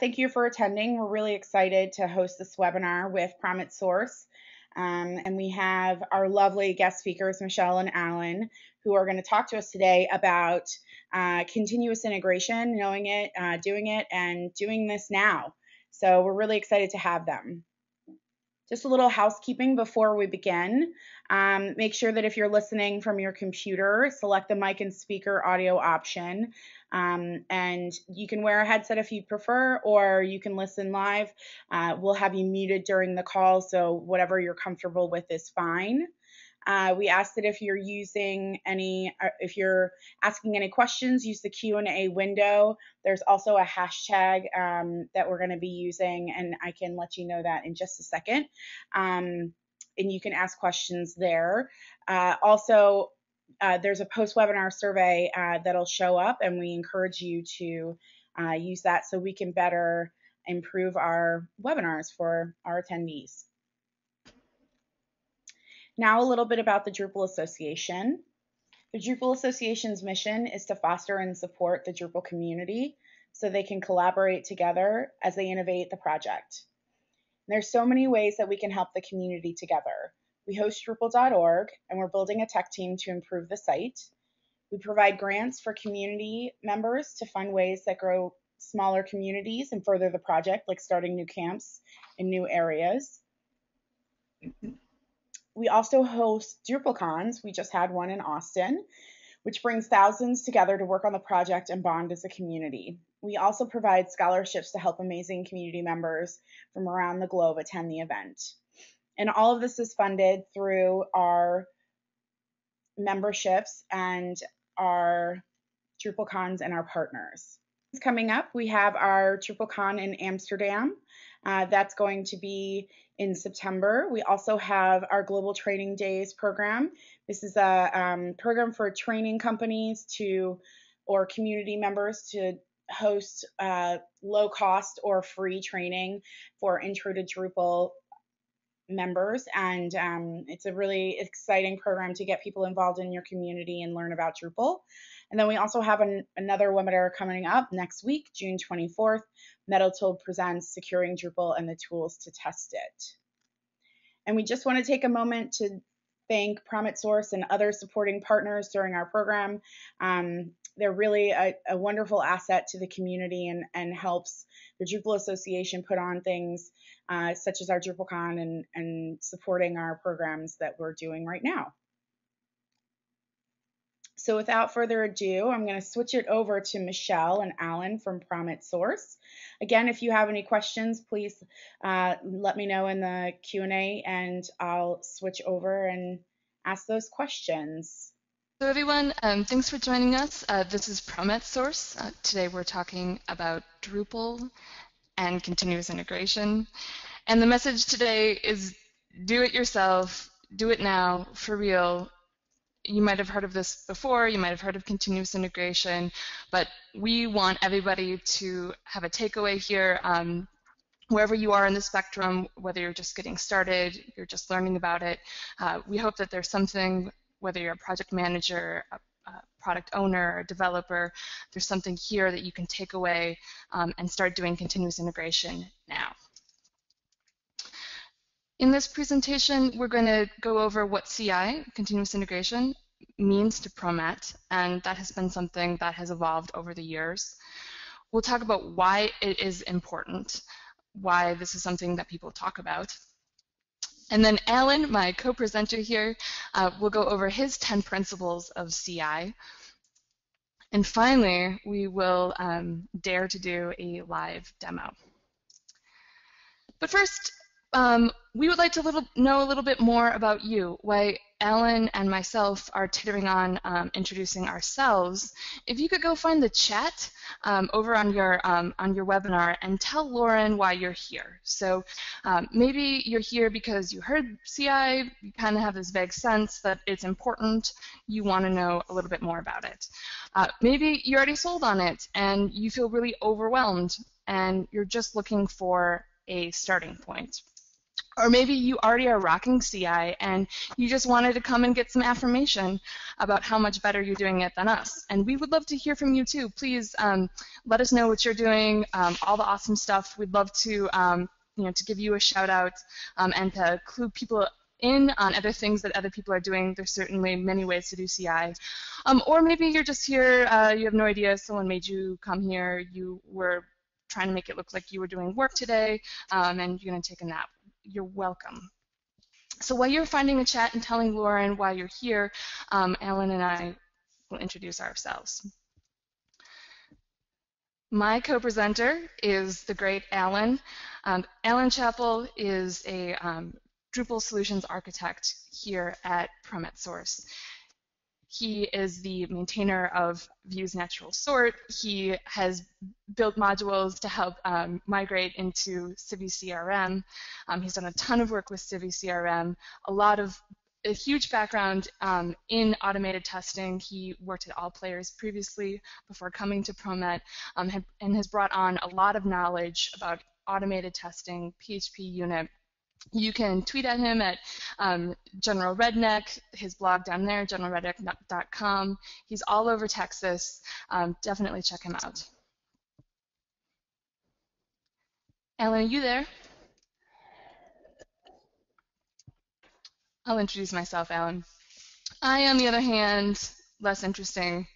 Thank you for attending. We're really excited to host this webinar with Promet Source. Um, and we have our lovely guest speakers, Michelle and Alan, who are going to talk to us today about uh, continuous integration, knowing it, uh, doing it, and doing this now. So we're really excited to have them. Just a little housekeeping before we begin. Um, make sure that if you're listening from your computer, select the mic and speaker audio option. Um, and you can wear a headset if you prefer, or you can listen live. Uh, we'll have you muted during the call, so whatever you're comfortable with is fine. Uh, we ask that if you're using any, uh, if you're asking any questions, use the Q&A window. There's also a hashtag um, that we're going to be using, and I can let you know that in just a second. Um, and you can ask questions there. Uh, also, uh, there's a post-webinar survey uh, that'll show up, and we encourage you to uh, use that so we can better improve our webinars for our attendees. Now a little bit about the Drupal Association. The Drupal Association's mission is to foster and support the Drupal community so they can collaborate together as they innovate the project. There's so many ways that we can help the community together. We host Drupal.org and we're building a tech team to improve the site. We provide grants for community members to fund ways that grow smaller communities and further the project, like starting new camps in new areas. We also host DrupalCons. We just had one in Austin, which brings thousands together to work on the project and bond as a community. We also provide scholarships to help amazing community members from around the globe attend the event. And all of this is funded through our memberships and our DrupalCons and our partners. Coming up, we have our DrupalCon in Amsterdam. Uh, that's going to be in September. We also have our Global Training Days program. This is a um, program for training companies to or community members to host uh, low cost or free training for Intro to Drupal members and um, it's a really exciting program to get people involved in your community and learn about Drupal. And then we also have an, another webinar coming up next week, June 24th. Metal presents Securing Drupal and the Tools to Test It. And we just want to take a moment to thank Promet Source and other supporting partners during our program. Um, they're really a, a, wonderful asset to the community and, and helps the Drupal Association put on things uh, such as our DrupalCon and, and supporting our programs that we're doing right now. So without further ado, I'm going to switch it over to Michelle and Alan from Promet Source. Again, if you have any questions, please uh, let me know in the Q&A and I'll switch over and ask those questions. So everyone, um, thanks for joining us. Uh, this is Promet Source. Uh, today we're talking about Drupal and continuous integration. And the message today is do it yourself, do it now, for real, you might have heard of this before, you might have heard of continuous integration, but we want everybody to have a takeaway here. Um, wherever you are in the spectrum, whether you're just getting started, you're just learning about it, uh, we hope that there's something, whether you're a project manager, a, a product owner, a developer, there's something here that you can take away um, and start doing continuous integration now. In this presentation, we're going to go over what CI, continuous integration, means to Promet, and that has been something that has evolved over the years. We'll talk about why it is important, why this is something that people talk about. And then Alan, my co-presenter here, uh, will go over his 10 principles of CI. And finally, we will um, dare to do a live demo. But first, um, we would like to little, know a little bit more about you, why Alan and myself are tittering on um, introducing ourselves. If you could go find the chat um, over on your um, on your webinar and tell Lauren why you're here. So um, maybe you're here because you heard CI, you kind of have this vague sense that it's important, you want to know a little bit more about it. Uh, maybe you're already sold on it and you feel really overwhelmed and you're just looking for a starting point. Or maybe you already are rocking CI and you just wanted to come and get some affirmation about how much better you're doing it than us. And we would love to hear from you too. Please um, let us know what you're doing, um, all the awesome stuff. We'd love to, um, you know, to give you a shout out um, and to clue people in on other things that other people are doing. There's certainly many ways to do CI. Um, or maybe you're just here, uh, you have no idea, someone made you come here, you were trying to make it look like you were doing work today, um, and you're going to take a nap you're welcome. So while you're finding a chat and telling Lauren why you're here, um, Alan and I will introduce ourselves. My co-presenter is the great Alan. Um, Alan Chappell is a um, Drupal solutions architect here at ProMet Source. He is the maintainer of Views natural sort. He has built modules to help um, migrate into CiviCRM. Um, he's done a ton of work with CiviCRM, a lot of a huge background um, in automated testing. He worked at All Players previously before coming to ProMet um, and has brought on a lot of knowledge about automated testing, PHP unit, you can tweet at him at um, General Redneck, his blog down there, generalredneck.com. He's all over Texas. Um, definitely check him out. Ellen, are you there? I'll introduce myself, Alan. I, on the other hand, less interesting,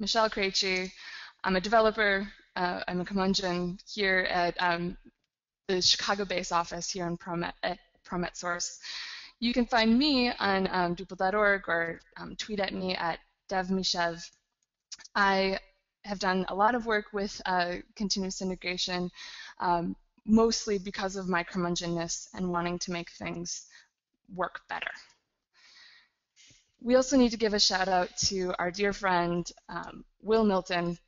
Michelle Krejci. I'm a developer. Uh, I'm a curmudgeon here at um, the Chicago-based office here in Promet, at Promet Source. You can find me on um, Drupal.org or um, tweet at me at devmishev. I have done a lot of work with uh, continuous integration, um, mostly because of my curmudgeonness and wanting to make things work better. We also need to give a shout out to our dear friend um, Will Milton,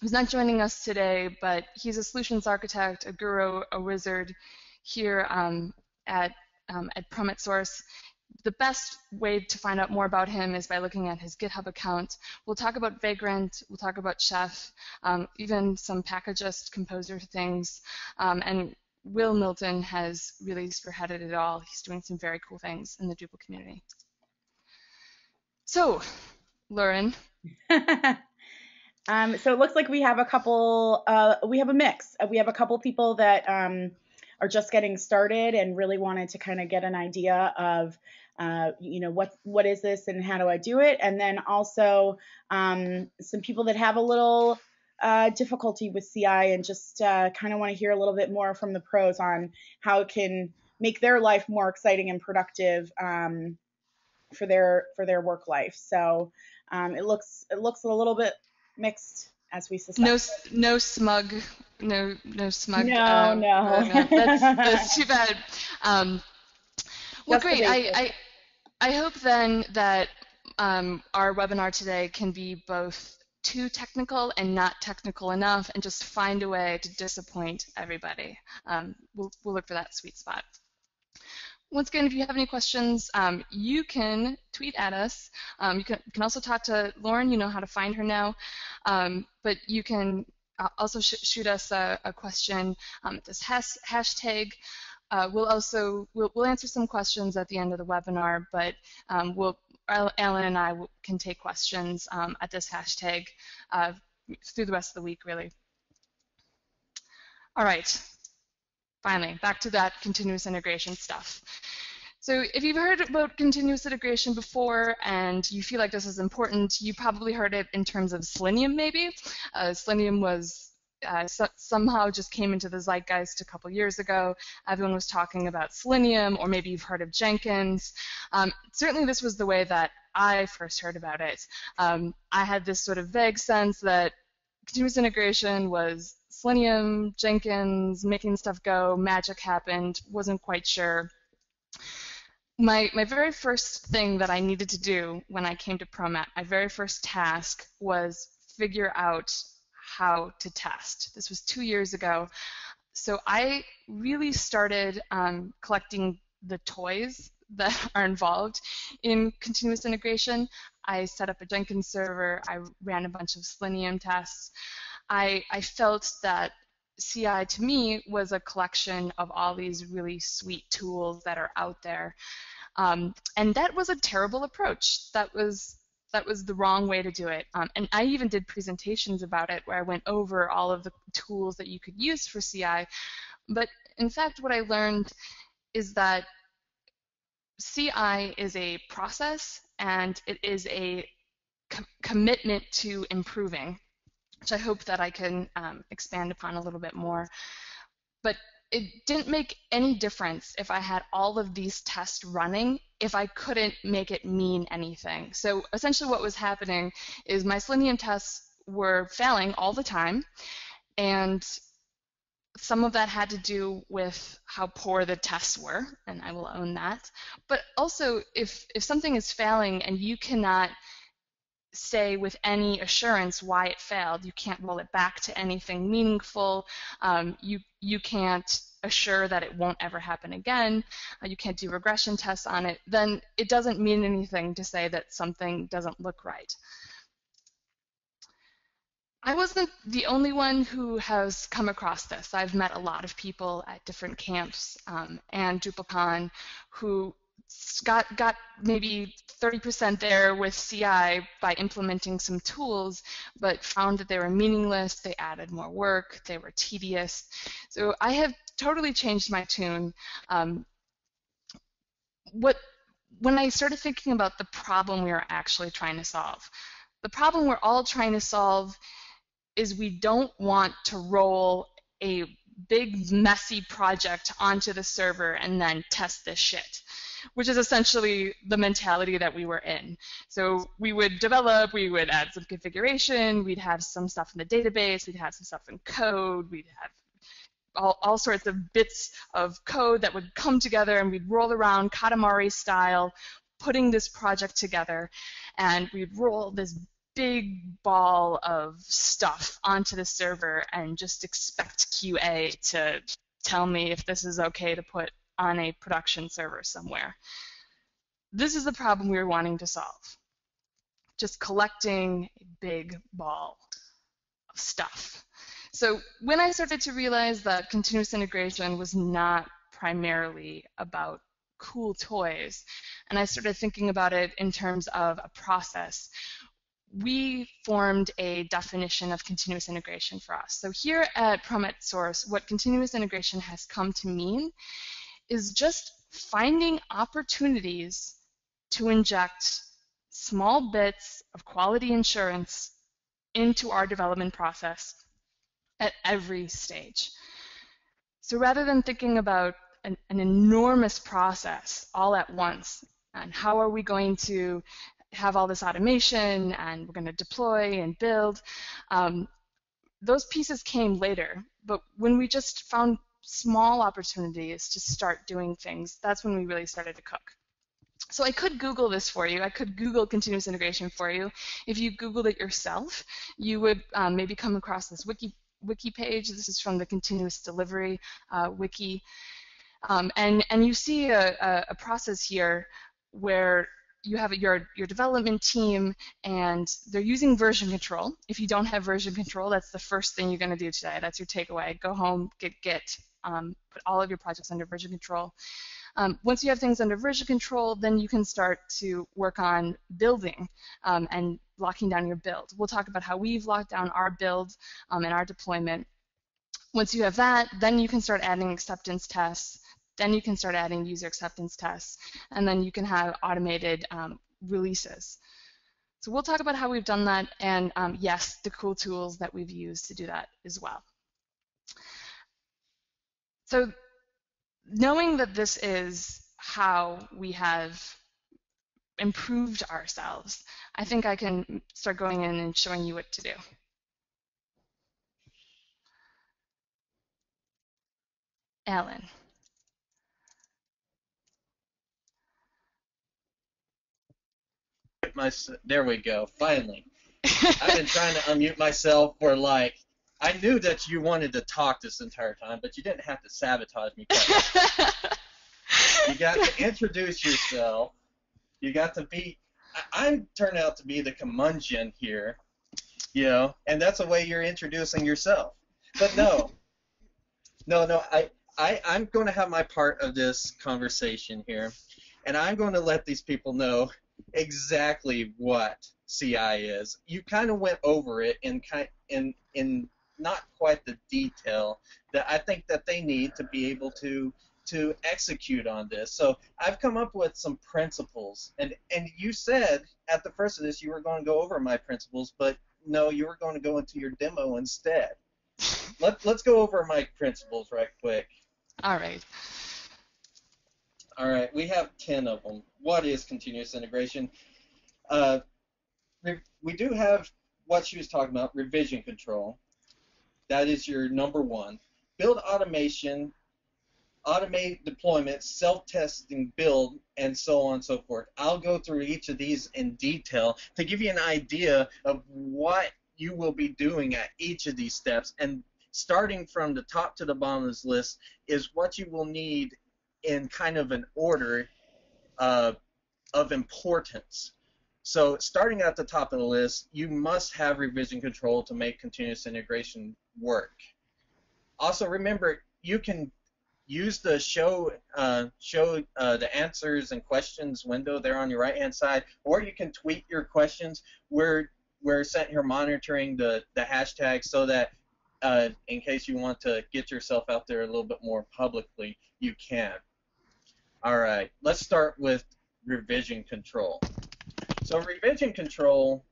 who's not joining us today, but he's a solutions architect, a guru, a wizard here um, at, um, at Promet Source. The best way to find out more about him is by looking at his GitHub account. We'll talk about Vagrant, we'll talk about Chef, um, even some packagist composer things, um, and Will Milton has really spearheaded it all. He's doing some very cool things in the Drupal community. So, Lauren, Um, so it looks like we have a couple, uh, we have a mix. We have a couple people that um, are just getting started and really wanted to kind of get an idea of, uh, you know, what what is this and how do I do it? And then also um, some people that have a little uh, difficulty with CI and just uh, kind of want to hear a little bit more from the pros on how it can make their life more exciting and productive um, for their for their work life. So um, it looks it looks a little bit mixed as we suspect. No, no smug, no, no smug. No, um, no. That's, that's too bad. Um, well, great. I, I, I hope then that um, our webinar today can be both too technical and not technical enough, and just find a way to disappoint everybody. Um, we'll, we'll look for that sweet spot. Once again, if you have any questions, um, you can tweet at us. Um, you, can, can, also talk to Lauren. You know how to find her now. Um, but you can uh, also sh shoot us a, a question um, this has hashtag. Uh, we'll also we'll, we'll, answer some questions at the end of the webinar, but um, we'll Alan and I can take questions um, at this hashtag uh, through the rest of the week, really. All right finally, back to that continuous integration stuff. So if you've heard about continuous integration before and you feel like this is important, you probably heard it in terms of Selenium maybe. Uh, Selenium was uh, so, somehow just came into the zeitgeist a couple years ago. Everyone was talking about Selenium, or maybe you've heard of Jenkins. Um, certainly this was the way that I first heard about it. Um, I had this sort of vague sense that continuous integration was Selenium, Jenkins, making stuff go, magic happened, wasn't quite sure. My, my very first thing that I needed to do when I came to ProMet, my very first task was figure out how to test. This was two years ago. So I really started um, collecting the toys that are involved in continuous integration. I set up a Jenkins server. I ran a bunch of Selenium tests. I, I felt that CI to me was a collection of all these really sweet tools that are out there. Um, and that was a terrible approach. That was that was the wrong way to do it. Um, and I even did presentations about it where I went over all of the tools that you could use for CI. But in fact, what I learned is that CI is a process and it is a com commitment to improving, which I hope that I can um, expand upon a little bit more. But it didn't make any difference if I had all of these tests running if I couldn't make it mean anything. So essentially what was happening is my Selenium tests were failing all the time, and some of that had to do with how poor the tests were, and I will own that. But also, if, if something is failing and you cannot say with any assurance why it failed. You can't roll it back to anything meaningful. Um, you you can't assure that it won't ever happen again. Uh, you can't do regression tests on it. Then it doesn't mean anything to say that something doesn't look right. I wasn't the only one who has come across this. I've met a lot of people at different camps um, and DrupalCon who got got maybe 30% there with CI by implementing some tools, but found that they were meaningless. They added more work. They were tedious. So I have totally changed my tune. Um, what when I started thinking about the problem we are actually trying to solve, the problem we're all trying to solve is we don't want to roll a big messy project onto the server and then test this shit which is essentially the mentality that we were in. So we would develop, we would add some configuration, we'd have some stuff in the database, we'd have some stuff in code, we'd have all, all sorts of bits of code that would come together and we'd roll around Katamari style, putting this project together, and we'd roll this big ball of stuff onto the server and just expect QA to tell me if this is okay to put on a production server somewhere. This is the problem we were wanting to solve. Just collecting a big ball of stuff. So when I started to realize that continuous integration was not primarily about cool toys, and I started thinking about it in terms of a process, we formed a definition of continuous integration for us. So here at PROMET Source, what continuous integration has come to mean is just finding opportunities to inject small bits of quality insurance into our development process at every stage. So rather than thinking about an, an, enormous process all at once, and how are we going to have all this automation, and we're going to deploy and build, um, those pieces came later. But when we just found small opportunities to start doing things, that's when we really started to cook. So I could Google this for you. I could Google continuous integration for you. If you Googled it yourself, you would um, maybe come across this wiki wiki page. This is from the continuous delivery uh, wiki. Um, and, and you see a, a, a process here where you have your, your development team and they're using version control. If you don't have version control, that's the first thing you're going to do today. That's your takeaway. Go home, get Git, um, put all of your projects under version control. Um, once you have things under version control, then you can start to work on building um, and locking down your build. We'll talk about how we've locked down our build um, and our deployment. Once you have that, then you can start adding acceptance tests. Then you can start adding user acceptance tests, and then you can have automated um, releases. So we'll talk about how we've done that, and um, yes, the cool tools that we've used to do that as well. So knowing that this is how we have improved ourselves, I think I can start going in and showing you what to do. Alan. My, there we go, finally. I've been trying to unmute myself for like I knew that you wanted to talk this entire time, but you didn't have to sabotage me. you got to introduce yourself. You got to be. I, I turned out to be the curmudgeon here, you know, and that's the way you're introducing yourself. But no, No, no, I, I, I'm going to have my part of this conversation here, and I'm going to let these people know exactly what CI is. You kind of went over it in kind in in not quite the detail that I think that they need to be able to to execute on this. So I've come up with some principles, and and you said at the first of this you were going to go over my principles, but no, you were going to go into your demo instead. Let, let's go over my principles right quick. All right. All right, we have 10 of them. What is continuous integration? Uh, we do have what she was talking about, revision control. That is your number one. Build automation, automate deployment, self-testing build, and so on and so forth. I'll go through each of these in detail to give you an idea of what you will be doing at each of these steps. And starting from the top to the bottom of this list is what you will need in kind of an order uh, of importance. So starting at the top of the list, you must have revision control to make continuous integration work. Also remember, you can use the show uh, show uh, the answers and questions window there on your right hand side, or you can tweet your questions. We're we're sent here monitoring the the hashtag so that uh, in case you want to get yourself out there a little bit more publicly, you can. All right, let's start with revision control. So revision control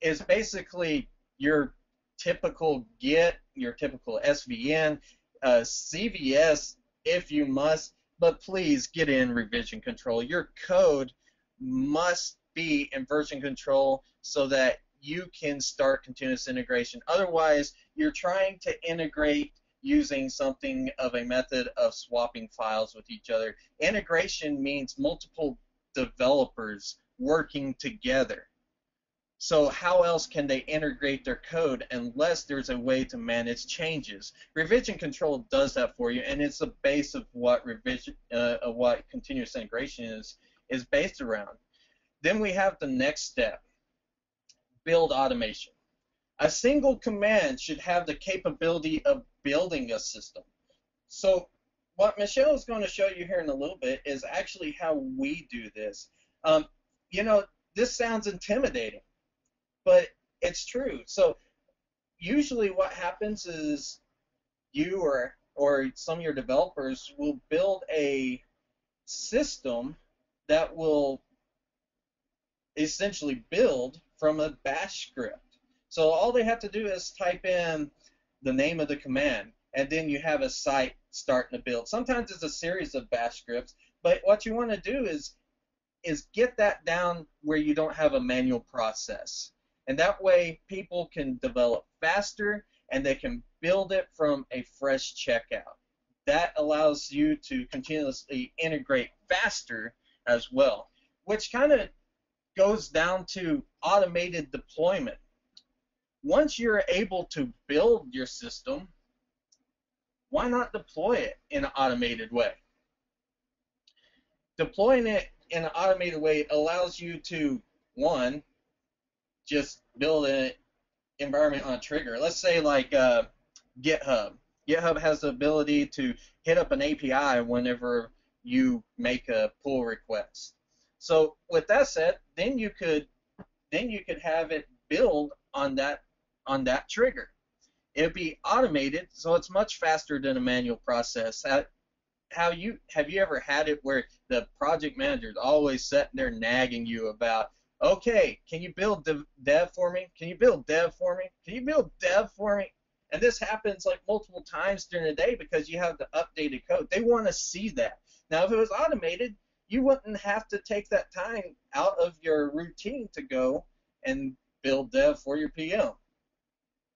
is basically your typical Git, your typical SVN, uh, CVS if you must, but please get in revision control. Your code must be in version control so that you can start continuous integration. Otherwise, you're trying to integrate using something of a method of swapping files with each other. Integration means multiple developers working together. So how else can they integrate their code unless there's a way to manage changes? Revision control does that for you, and it's the base of what revision, uh, of what continuous integration is is based around. Then we have the next step, build automation. A single command should have the capability of building a system. So what Michelle is going to show you here in a little bit is actually how we do this. Um, you know, this sounds intimidating, but it's true. So usually what happens is you or or some of your developers will build a system that will essentially build from a bash script. So all they have to do is type in the name of the command, and then you have a site starting to build. Sometimes it's a series of bash scripts, but what you want to do is is get that down where you don't have a manual process. And that way people can develop faster and they can build it from a fresh checkout. That allows you to continuously integrate faster as well, which kind of goes down to automated deployment once you're able to build your system, why not deploy it in an automated way? Deploying it in an automated way allows you to, one, just build an environment on a trigger. Let's say like uh, GitHub. GitHub has the ability to hit up an API whenever you make a pull request. So with that said, then you could then you could have it build on that on that trigger. It'll be automated, so it's much faster than a manual process. How you have you ever had it where the project manager is always sitting there nagging you about, okay, can you build dev for me? Can you build dev for me? Can you build dev for me? And this happens like multiple times during the day because you have the updated code. They want to see that. Now, if it was automated, you wouldn't have to take that time out of your routine to go and build dev for your PM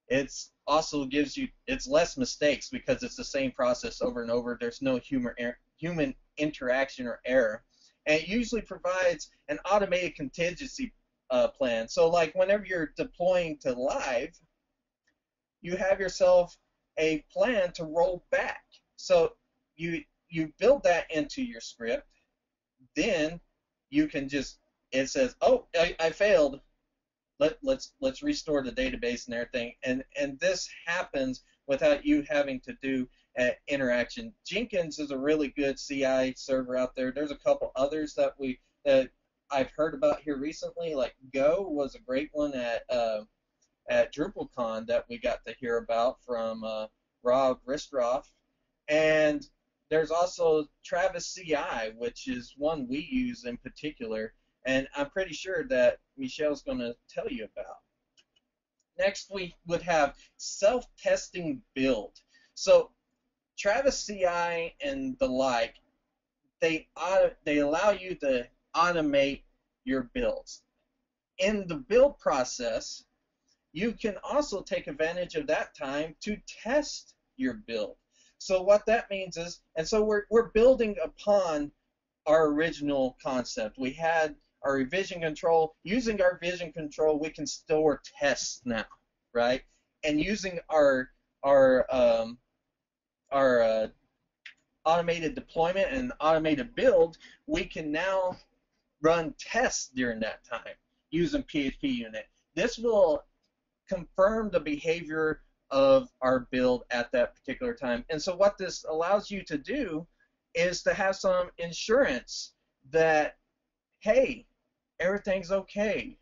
it's also gives you it's less mistakes because it's the same process over and over. There's no human er, human interaction or error, and it usually provides an automated contingency uh, plan. So like whenever you're deploying to live, you have yourself a plan to roll back. So you you build that into your script, then you can just it says, oh, I, I failed let let's let's restore the database and everything and and this happens without you having to do uh, interaction. Jenkins is a really good CI server out there. There's a couple others that we that I've heard about here recently. Like Go was a great one at uh, at DrupalCon that we got to hear about from uh, Rob Ristroff. And there's also Travis CI, which is one we use in particular, and I'm pretty sure that Michelle's going to tell you about. Next, we would have self-testing build. So Travis CI and the like, they auto, they allow you to automate your builds. In the build process, you can also take advantage of that time to test your build. So what that means is, and so we're, we're building upon our original concept. We had our vision control. Using our vision control, we can store tests now, right? And using our our um, our uh, automated deployment and automated build, we can now run tests during that time using PHP unit. This will confirm the behavior of our build at that particular time. And so what this allows you to do is to have some insurance that, hey, everything's okay,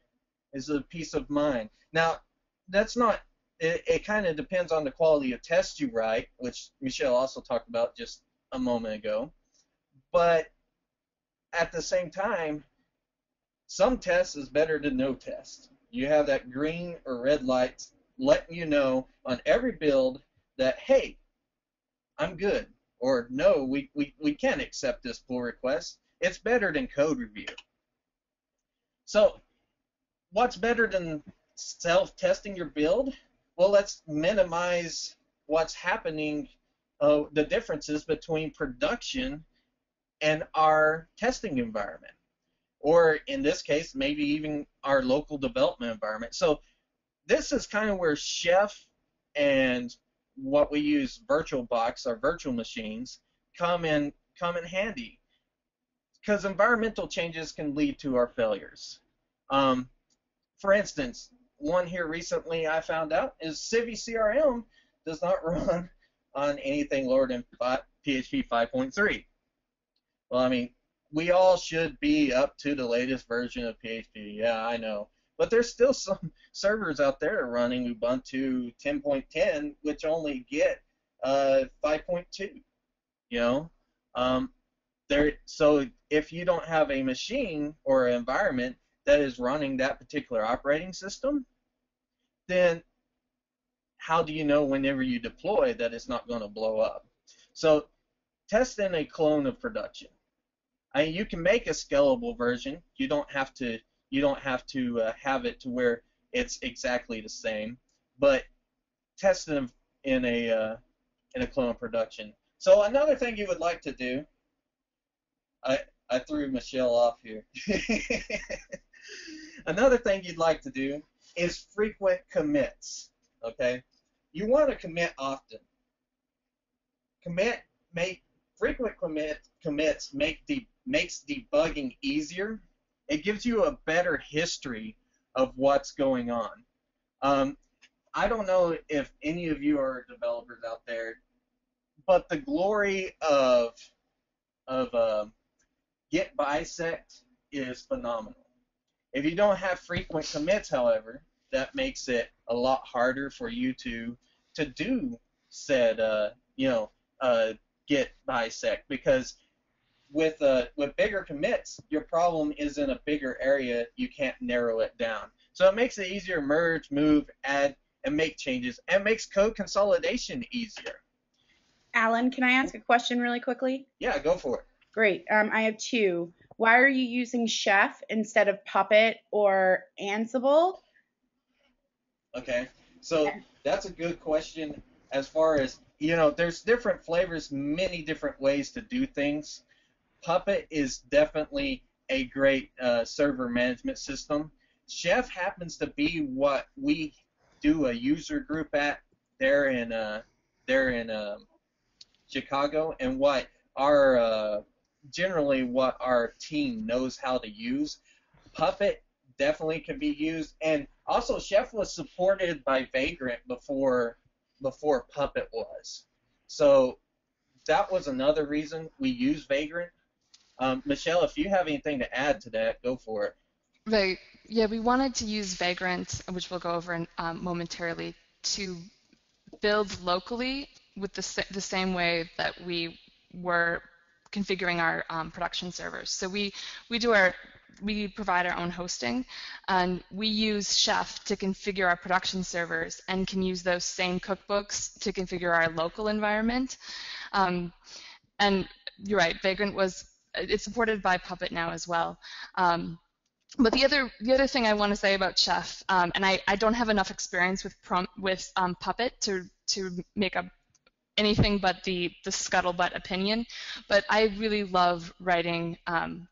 is a peace of mind. Now, that's not, it, it kind of depends on the quality of test you write, which Michelle also talked about just a moment ago. But at the same time, some tests is better than no test. You have that green or red light letting you know on every build that, hey, I'm good, or no, we, we, we can't accept this pull request. It's better than code review. So, what's better than self-testing your build? Well, let's minimize what's happening, uh, the differences between production and our testing environment. Or in this case, maybe even our local development environment. So this is kind of where Chef and what we use VirtualBox, our virtual machines, come in come in handy. Because environmental changes can lead to our failures. Um, for instance, one here recently I found out is CiviCRM does not run on anything lower than PHP 5.3. Well, I mean, we all should be up to the latest version of PHP. Yeah, I know. But there's still some servers out there running Ubuntu 10.10, which only get uh, 5.2. You know, um, there. So if you don't have a machine or an environment that is running that particular operating system, then how do you know whenever you deploy that it's not going to blow up? So test in a clone of production. I mean, you can make a scalable version. You don't have to you don't have to uh, have it to where it's exactly the same, but test them in a uh, in a clone of production. So another thing you would like to do, I I threw Michelle off here. another thing you'd like to do is frequent commits. Okay, you want to commit often. Commit make frequent commit commits make the makes debugging easier it gives you a better history of what's going on. Um, I don't know if any of you are developers out there, but the glory of of uh, Git bisect is phenomenal. If you don't have frequent commits, however, that makes it a lot harder for you to to do said uh, you know uh, Git bisect because with uh, with bigger commits, your problem is in a bigger area. You can't narrow it down. So it makes it easier to merge, move, add, and make changes, and makes code consolidation easier. Alan, can I ask a question really quickly? Yeah, go for it. Great. Um, I have two. Why are you using Chef instead of Puppet or Ansible? Okay, so that's a good question. As far as you know, there's different flavors, many different ways to do things. Puppet is definitely a great uh, server management system. Chef happens to be what we do a user group at there in uh, there in uh, Chicago, and what our uh, generally what our team knows how to use. Puppet definitely can be used, and also Chef was supported by Vagrant before before Puppet was. So that was another reason we use Vagrant. Um, Michelle, if you have anything to add to that, go for it. Right. Yeah, we wanted to use Vagrant, which we'll go over in, um, momentarily, to build locally with the, the same way that we were configuring our um, production servers. So we, we do our we provide our own hosting, and we use Chef to configure our production servers and can use those same cookbooks to configure our local environment. Um, and you're right, Vagrant was it's supported by Puppet now as well. Um, but the other the other thing I want to say about Chef, um, and I, I don't have enough experience with with um, Puppet to to make a anything but the the scuttlebutt opinion, but I really love writing um,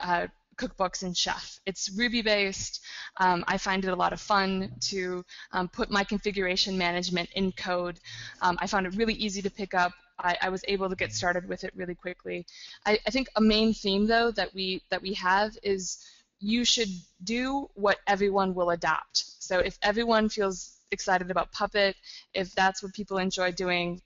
uh, cookbooks in Chef. It's Ruby based. Um, I find it a lot of fun to um, put my configuration management in code. Um, I found it really easy to pick up. I, I, was able to get started with it really quickly. I, I, think a main theme though that we that we have is you should do what everyone will adopt. So if everyone feels excited about Puppet, if that's what people enjoy doing,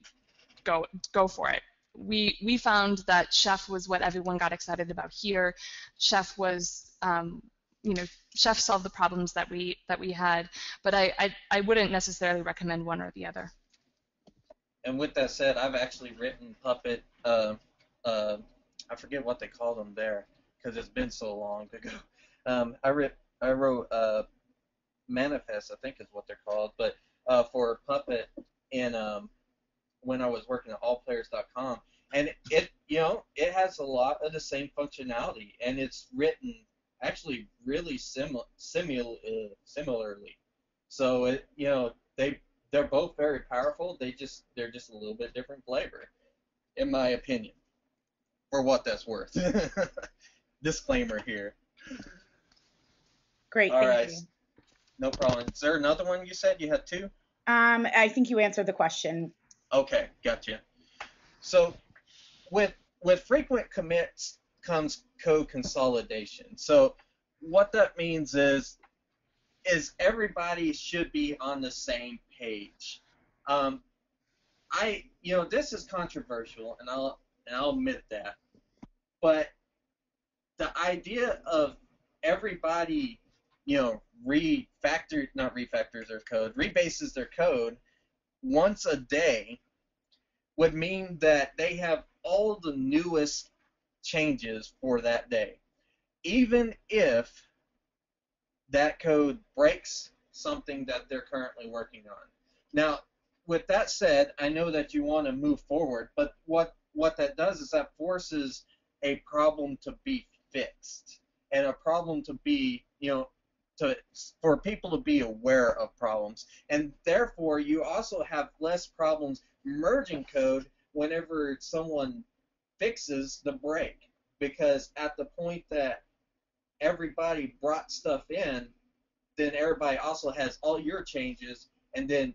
go go for it we we found that Chef was what everyone got excited about here. Chef was um, you know Chef solved the problems that we that we had, but I, I I wouldn't necessarily recommend one or the other. And with that said, I've actually written Puppet. Uh, uh, I forget what they call them there because it's been so long ago. Um, I wrote I wrote uh, Manifest, I think is what they're called, but uh, for Puppet and um, when I was working at allplayers.com, and it you know it has a lot of the same functionality, and it's written actually really similar simul, uh, similarly. So it you know they they're both very powerful. They just they're just a little bit different flavor, in my opinion, for what that's worth. Disclaimer here. Great. All thank right. You. No problem. Is there another one you said you had two? Um, I think you answered the question. Okay, gotcha. So with with frequent commits comes code consolidation. So what that means is is everybody should be on the same page. Um, I you know this is controversial and I'll and I'll admit that, but the idea of everybody you know refactor not refactors their code rebases their code once a day would mean that they have all the newest changes for that day. Even if that code breaks something that they're currently working on. Now, with that said, I know that you want to move forward, but what what that does is that forces a problem to be fixed and a problem to be, you know, to for people to be aware of problems. And therefore, you also have less problems merging code whenever someone fixes the break. Because at the point that everybody brought stuff in, then everybody also has all your changes, and then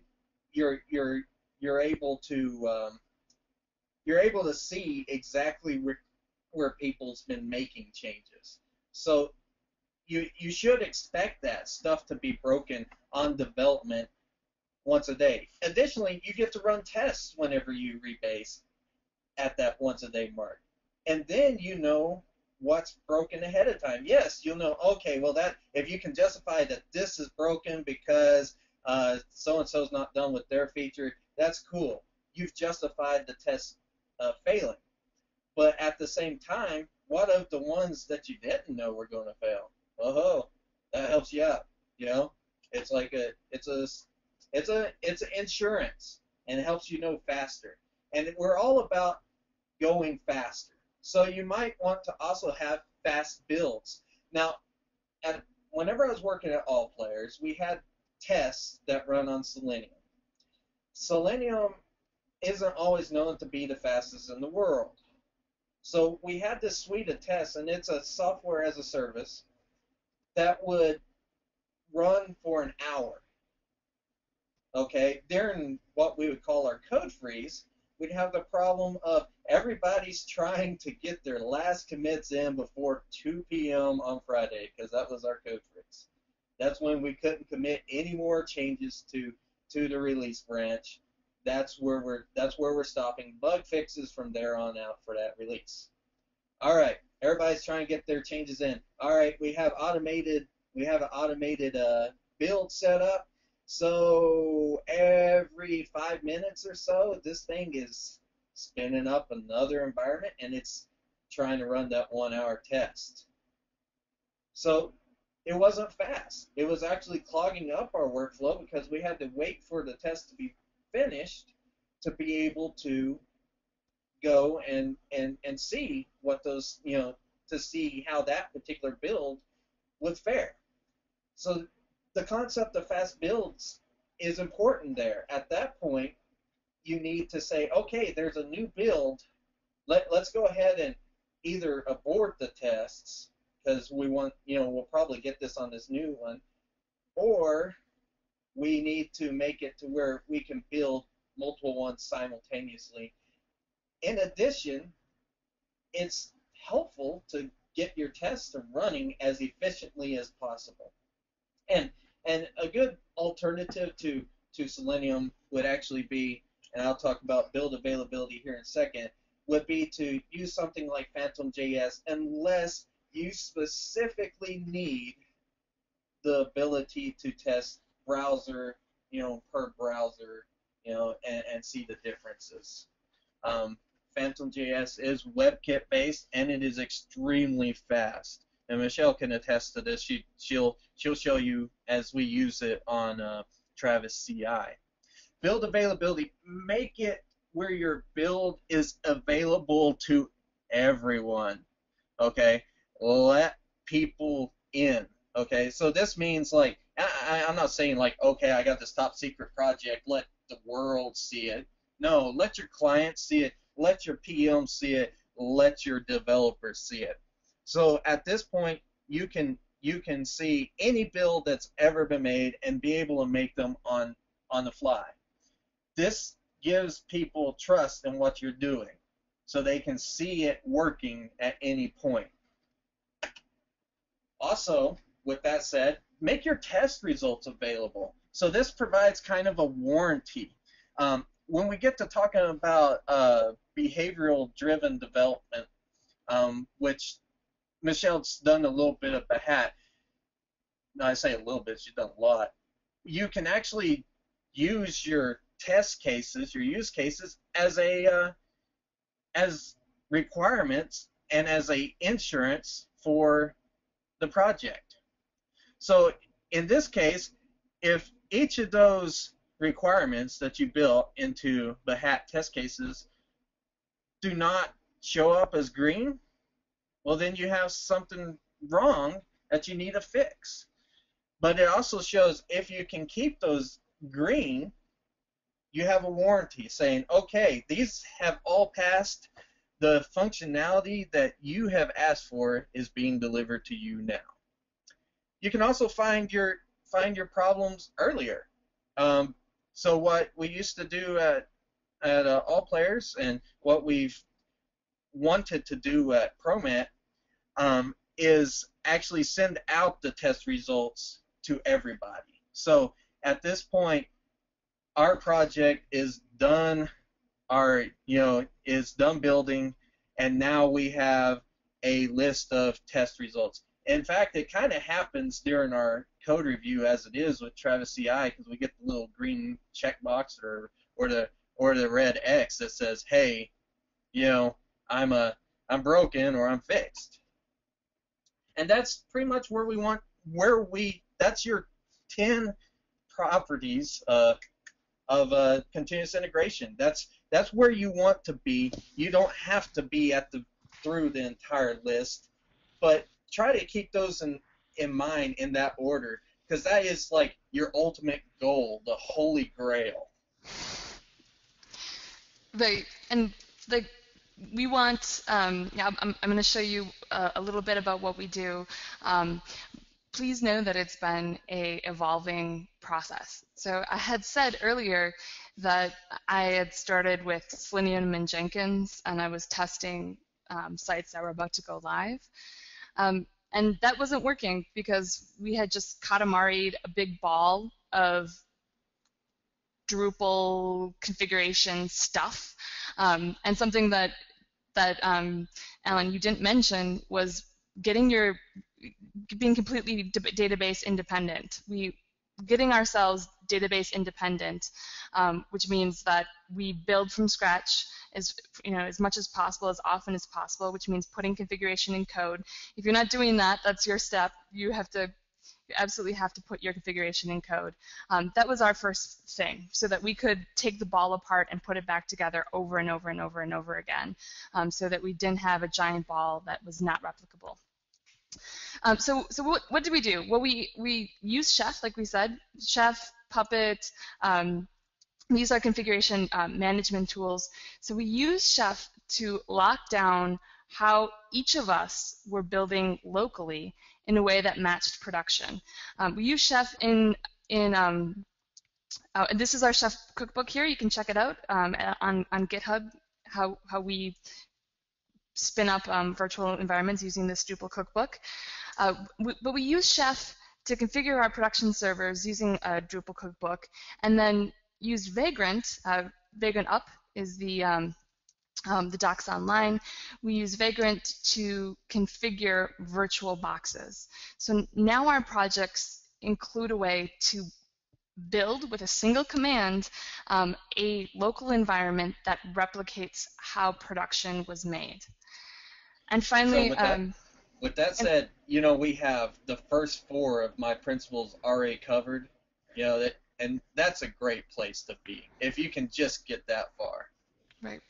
you're you're you're able to um, you're able to see exactly where, where people's been making changes. So you you should expect that stuff to be broken on development once a day. Additionally, you get to run tests whenever you rebase at that once a day mark. And then you know what's broken ahead of time. Yes, you'll know, okay, well that if you can justify that this is broken because uh, so and so's not done with their feature, that's cool. You've justified the test uh, failing. But at the same time, what of the ones that you didn't know were going to fail? Oh, that helps you out. You know, it's like a, it's a, it's a, it's an insurance, and it helps you know faster. And we're all about going faster. So you might want to also have fast builds. Now, at, whenever I was working at All Players, we had tests that run on Selenium. Selenium isn't always known to be the fastest in the world. So we had this suite of tests, and it's a software as a service that would run for an hour. Okay, during what we would call our code freeze, we'd have the problem of everybody's trying to get their last commits in before 2 p.m. on Friday because that was our code freeze. That's when we couldn't commit any more changes to to the release branch. that's where we're that's where we're stopping. Bug fixes from there on out for that release. All right, everybody's trying to get their changes in. All right, we have automated we have an automated uh, build set up. So every five minutes or so, this thing is spinning up another environment and it's trying to run that one hour test. So it wasn't fast. It was actually clogging up our workflow because we had to wait for the test to be finished to be able to go and, and, and see what those, you know, to see how that particular build would fare. So the concept of fast builds is important there. At that point, you need to say, okay, there's a new build. Let, let's go ahead and either abort the tests because we want, you know, we'll probably get this on this new one, or we need to make it to where we can build multiple ones simultaneously. In addition, it's helpful to get your tests running as efficiently as possible. And and a good alternative to to Selenium would actually be, and I'll talk about build availability here in a second, would be to use something like Phantom.js unless you specifically need the ability to test browser, you know, per browser, you know, and, and see the differences. Um, Phantom.js is WebKit based and it is extremely fast. And Michelle can attest to this. She she'll she'll show you as we use it on uh, Travis CI. Build availability. Make it where your build is available to everyone. Okay, let people in. Okay, so this means like I, I'm not saying like okay, I got this top secret project. Let the world see it. No, let your clients see it. Let your PM see it. Let your developers see it. So at this point, you can you can see any build that's ever been made and be able to make them on on the fly. This gives people trust in what you're doing, so they can see it working at any point. Also, with that said, make your test results available. So this provides kind of a warranty. Um, when we get to talking about uh, behavioral-driven development, um, which Michelle's done a little bit of Behat. No, I say a little bit. She's done a lot. You can actually use your test cases, your use cases, as a uh, as requirements and as a insurance for the project. So in this case, if each of those requirements that you built into the hat test cases do not show up as green, well then you have something wrong that you need to fix. But it also shows if you can keep those green, you have a warranty saying, okay, these have all passed. The functionality that you have asked for is being delivered to you now. You can also find your find your problems earlier. Um, so what we used to do at at uh, all players and what we've wanted to do at Promet um, is actually send out the test results to everybody. So at this point, our project is done. Our you know is done building, and now we have a list of test results. In fact, it kind of happens during our code review as it is with Travis CI because we get the little green checkbox or or the or the red X that says, "Hey, you know, I'm a I'm broken or I'm fixed." and that's pretty much where we want where we that's your 10 properties uh, of uh, continuous integration. That's that's where you want to be. You don't have to be at the through the entire list but try to keep those in in mind in that order because that is like your ultimate goal the holy grail right and like we want, um, yeah, I'm, I'm going to show you a, a, little bit about what we do. Um, please know that it's been a evolving process. So I had said earlier that I had started with Selenium and Jenkins, and I was testing um, sites that were about to go live. Um, and that wasn't working because we had just Katamari'd a big ball of Drupal configuration stuff. Um, and something that that um, Alan you didn't mention was getting your being completely database independent. We getting ourselves database independent, um, which means that we build from scratch as you know as much as possible, as often as possible, which means putting configuration in code. If you're not doing that, that's your step. You have to absolutely have to put your configuration in code. Um, that was our first thing, so that we could take the ball apart and put it back together over and over and over and over again, um, so that we didn't have a giant ball that was not replicable. Um, so, so what, what did we do? Well, we we used Chef, like we said, Chef, Puppet. Um, these are configuration um, management tools. So we used Chef to lock down how each of us were building locally in a way that matched production. Um, we use Chef in in um, uh, and this is our Chef cookbook here. You can check it out um, on on GitHub. How how we spin up um, virtual environments using this Drupal cookbook. Uh, we, but we use Chef to configure our production servers using a Drupal cookbook, and then use Vagrant. Uh, Vagrant Up is the um, the docs online. We use Vagrant to configure virtual boxes. So now our projects include a way to build with a single command um, a local environment that replicates how production was made. And finally, so with, that, um, with that said, you know we have the first four of my principles already covered. You know that, and that's a great place to be if you can just get that far. Right.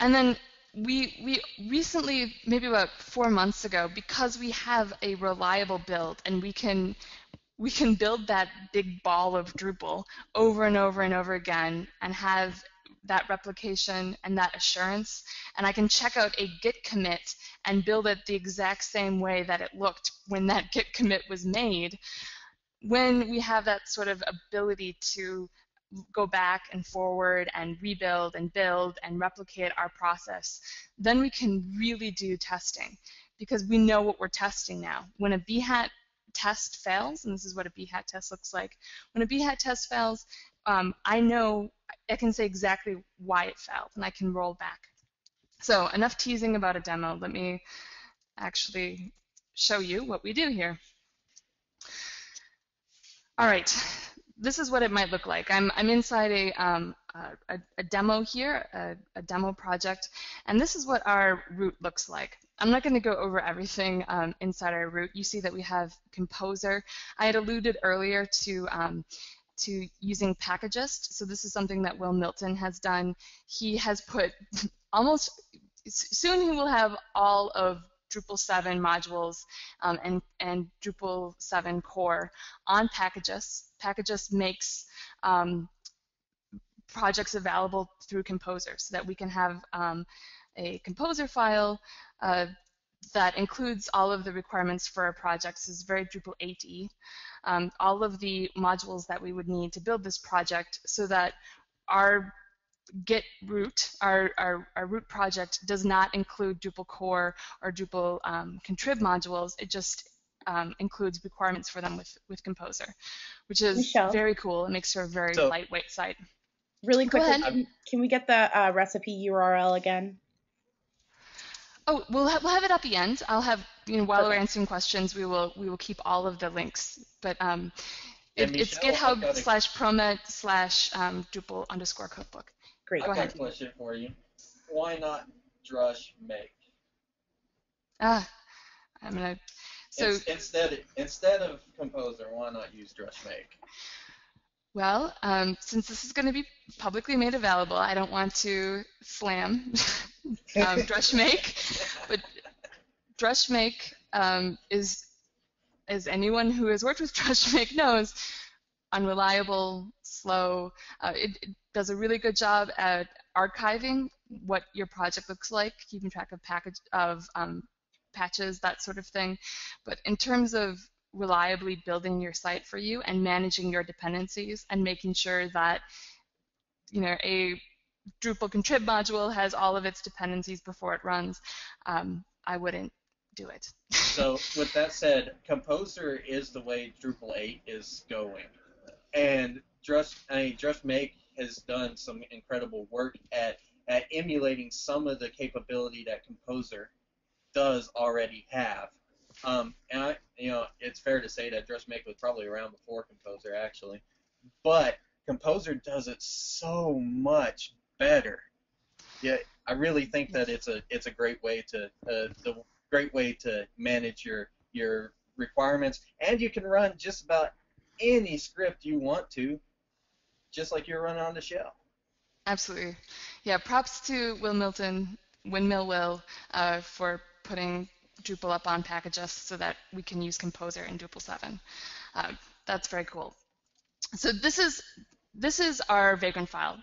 And then we we recently, maybe about four months ago, because we have a reliable build and we can we can build that big ball of Drupal over and over and over again and have that replication and that assurance. And I can check out a git commit and build it the exact same way that it looked when that git commit was made. When we have that sort of ability to go back and forward and rebuild and build and replicate our process, then we can really do testing because we know what we're testing now. When a Behat test fails, and this is what a Behat test looks like, when a Behat test fails, um, I know I can say exactly why it failed, and I can roll back. So enough teasing about a demo. Let me actually show you what we do here. All right, this is what it might look like. I'm, I'm inside a, um, a, a, demo here, a, a, demo project, and this is what our root looks like. I'm not going to go over everything um, inside our root. You see that we have Composer. I had alluded earlier to um, to using Packagist. So this is something that Will Milton has done. He has put almost soon he will have all of Drupal 7 modules um, and, and Drupal 7 core on Packagist. Packagist makes um, projects available through Composer so that we can have um, a Composer file uh, that includes all of the requirements for our projects. Is very Drupal 8e. Um, all of the modules that we would need to build this project so that our Git root, our, our, our, root project does not include Drupal core or Drupal um, contrib modules. It just um, includes requirements for them with, with Composer, which is Michelle. very cool. It makes for a very so, lightweight site. Really quickly, can, can, we get the uh, recipe URL again? Oh, we'll have, we'll have it at the end. I'll have you know while we're answering questions, we will we will keep all of the links. But um, it, Michelle, it's GitHub slash promet slash um, Drupal underscore cookbook. Great. I've got a question for you. Why not drush make? Ah, I'm gonna. So instead instead of Composer, why not use drush make? Well, um, since this is going to be publicly made available, I don't want to slam um, drush make, but drush make um, is, as anyone who has worked with drush make knows, unreliable, slow. Uh, it, it, does a really good job at archiving what your project looks like, keeping track of package of um, patches, that sort of thing. But in terms of reliably building your site for you and managing your dependencies and making sure that you know a Drupal contrib module has all of its dependencies before it runs, um, I wouldn't do it. so with that said, Composer is the way Drupal 8 is going. And Drush, I mean, Drush Make has done some incredible work at at emulating some of the capability that Composer does already have. Um, and I, you know, it's fair to say that Drush Make was probably around before Composer actually, but Composer does it so much better. Yeah, I really think that it's a it's a great way to uh, the great way to manage your your requirements, and you can run just about any script you want to, just like you're running on the shell. Absolutely. Yeah, props to Will Milton, Windmill Will, uh, for putting Drupal up on Packagist so that we can use Composer in Drupal 7. Uh, that's very cool. So this is this is our Vagrant file